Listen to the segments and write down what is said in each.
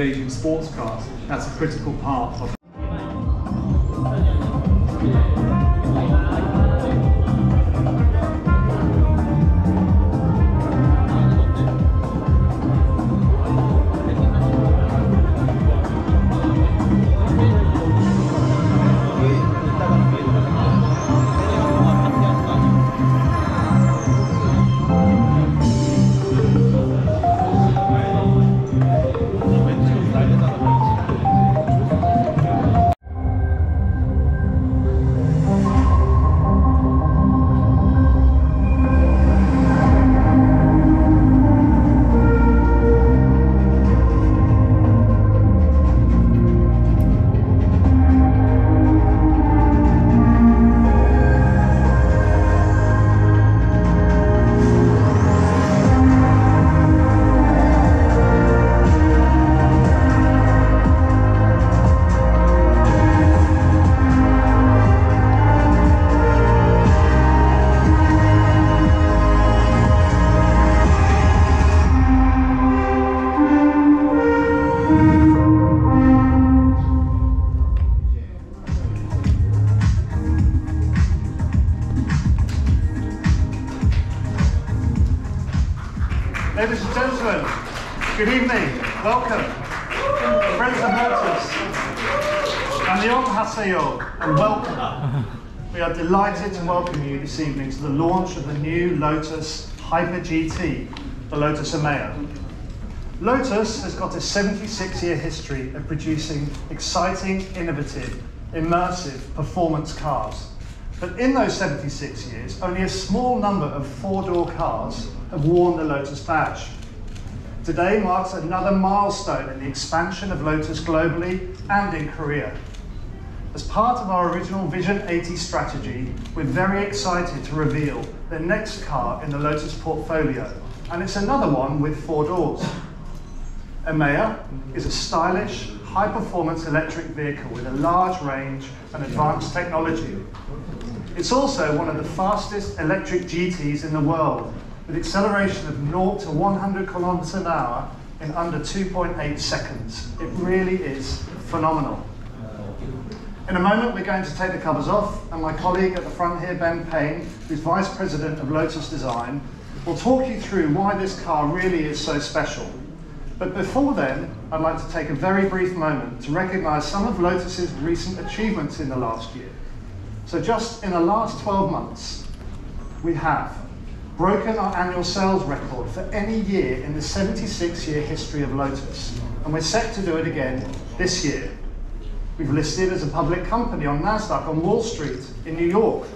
engaging sports cars, that's a critical part of good evening, welcome. Friends of Motors, Annyeonghaseyo, and welcome. We are delighted to welcome you this evening to the launch of the new Lotus Hyper GT, the Lotus Emeya. Lotus has got a 76 year history of producing exciting, innovative, immersive performance cars. But in those 76 years, only a small number of four door cars have worn the Lotus badge. Today marks another milestone in the expansion of Lotus globally and in Korea. As part of our original Vision 80 strategy, we're very excited to reveal the next car in the Lotus portfolio, and it's another one with four doors. Emeya is a stylish, high-performance electric vehicle with a large range and advanced technology. It's also one of the fastest electric GTs in the world, with acceleration of 0 to 100 kilometers an hour in under 2.8 seconds. It really is phenomenal. In a moment, we're going to take the covers off, and my colleague at the front here, Ben Payne, who's Vice President of Lotus Design, will talk you through why this car really is so special. But before then, I'd like to take a very brief moment to recognise some of Lotus's recent achievements in the last year. So just in the last 12 months, we have broken our annual sales record for any year in the 76 year history of Lotus, and we're set to do it again this year. We've listed as a public company on NASDAQ on Wall Street in New York.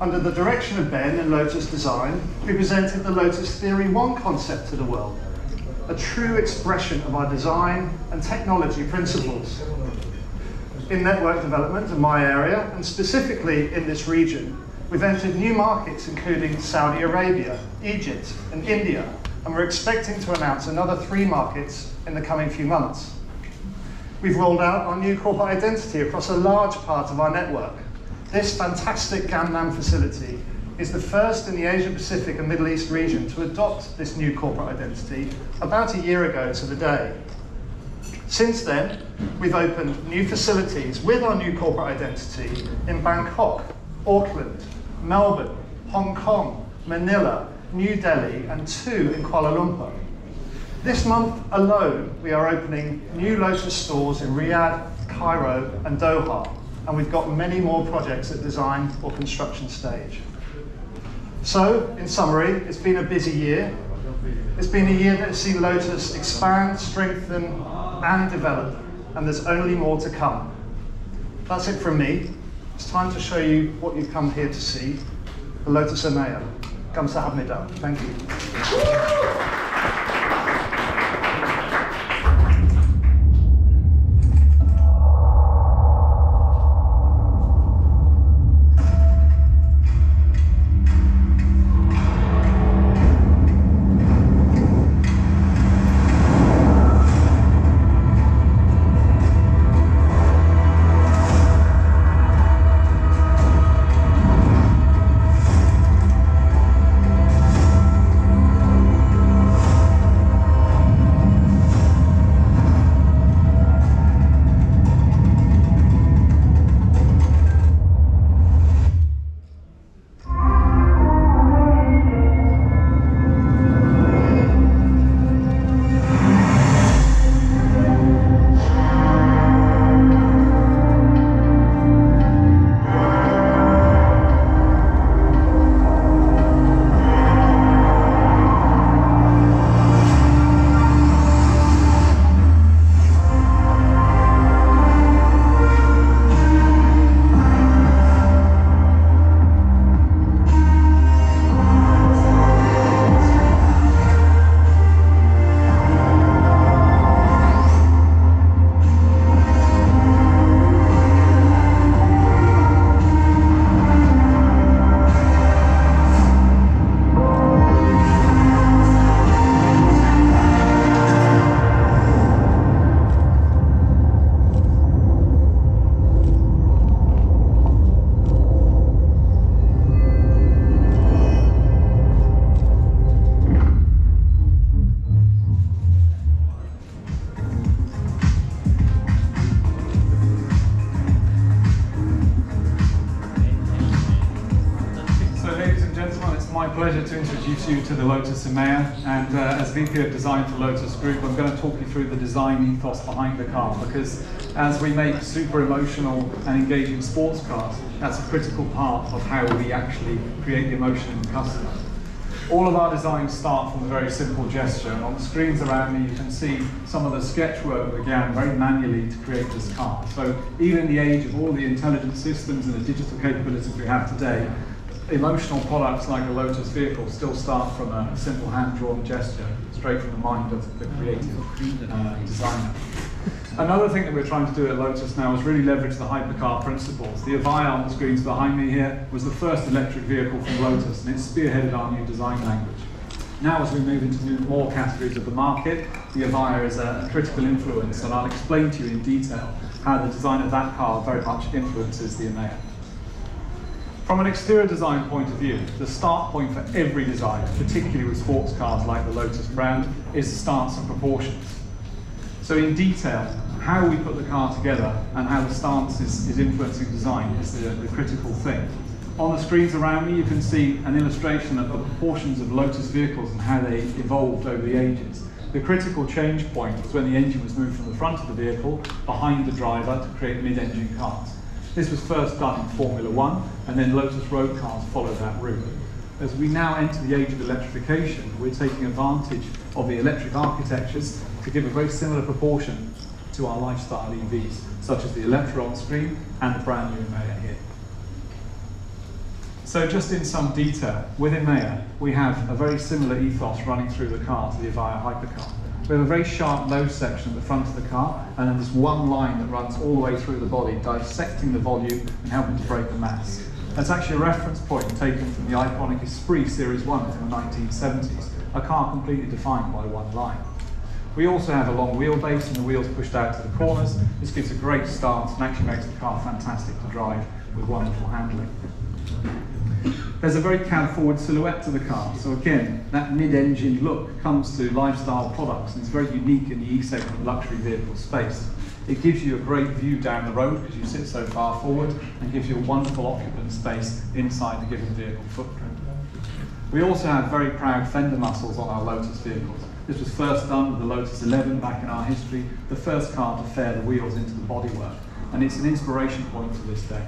Under the direction of Ben and Lotus Design, we presented the Lotus Theory 1 concept to the world, a true expression of our design and technology principles. In network development in my area, and specifically in this region, we've entered new markets including Saudi Arabia, Egypt, and India, and we're expecting to announce another three markets in the coming few months. We've rolled out our new corporate identity across a large part of our network. This fantastic Gangnam facility is the first in the Asia Pacific and Middle East region to adopt this new corporate identity about a year ago to the day. Since then, we've opened new facilities with our new corporate identity in Bangkok, Auckland, Melbourne, Hong Kong, Manila, New Delhi, and two in Kuala Lumpur. This month alone, we are opening new Lotus stores in Riyadh, Cairo, and Doha, and we've got many more projects at design or construction stage. So, in summary, it's been a busy year. It's been a year that has seen Lotus expand, strengthen, and develop, and there's only more to come. That's it from me. It's time to show you what you've come here to see, the Lotus Emeya. Kamsahamnida. Thank you. Introduce you to the Lotus Emeya, and uh, as VP of Design for Lotus Group, I'm going to talk you through the design ethos behind the car because as we make super emotional and engaging sports cars, that's a critical part of how we actually create the emotion in the customer. All of our designs start from a very simple gesture, and on the screens around me you can see some of the sketch work that began very manually to create this car. So even in the age of all the intelligent systems and the digital capabilities we have today, emotional products like a Lotus vehicle still start from a simple hand-drawn gesture, straight from the mind of the creative uh, designer. Another thing that we're trying to do at Lotus now is really leverage the hypercar principles. The Evija on the screens behind me here was the first electric vehicle from Lotus, and it spearheaded our new design language. Now, as we move into new, more categories of the market, the Evija is a, critical influence, and I'll explain to you in detail how the design of that car very much influences the Emeya. From an exterior design point of view, the start point for every design, particularly with sports cars like the Lotus brand, is the stance and proportions. So in detail, how we put the car together and how the stance is, is influencing design is the, the critical thing. On the screens around me, you can see an illustration of the proportions of Lotus vehicles and how they evolved over the ages. The critical change point was when the engine was moved from the front of the vehicle behind the driver to create mid-engine cars. This was first done in Formula One, and then Lotus road cars followed that route. As we now enter the age of electrification, we're taking advantage of the electric architectures to give a very similar proportion to our lifestyle EVs, such as the Eletre on screen and the brand new Emeya here. So just in some detail, within Emeya, we have a very similar ethos running through the car to the Evija hypercar. We have a very sharp nose section at the front of the car, and then this one line that runs all the way through the body, dissecting the volume and helping to break the mass. That's actually a reference point taken from the iconic Esprit Series 1 from the 1970s, a car completely defined by one line. We also have a long wheelbase and the wheels pushed out to the corners. This gives a great stance and actually makes the car fantastic to drive with wonderful handling. There's a very cab-forward silhouette to the car, so again, that mid-engine look comes to lifestyle products and it's very unique in the E-segment luxury vehicle space. It gives you a great view down the road because you sit so far forward and gives you a wonderful occupant space inside the given vehicle footprint. We also have very proud fender muscles on our Lotus vehicles. This was first done with the Lotus 11 back in our history, the first car to fare the wheels into the bodywork, and it's an inspiration point to this day.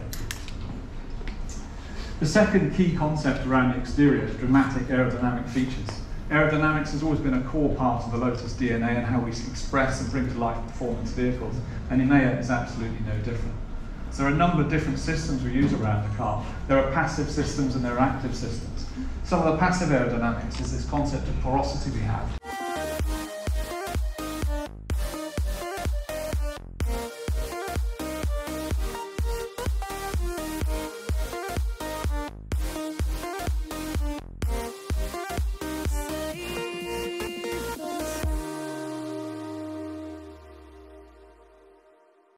The second key concept around the exterior is dramatic aerodynamic features. Aerodynamics has always been a core part of the Lotus DNA and how we express and bring to life performance vehicles, and Emeya is absolutely no different. So there are a number of different systems we use around the car. There are passive systems and there are active systems. Some of the passive aerodynamics is this concept of porosity we have.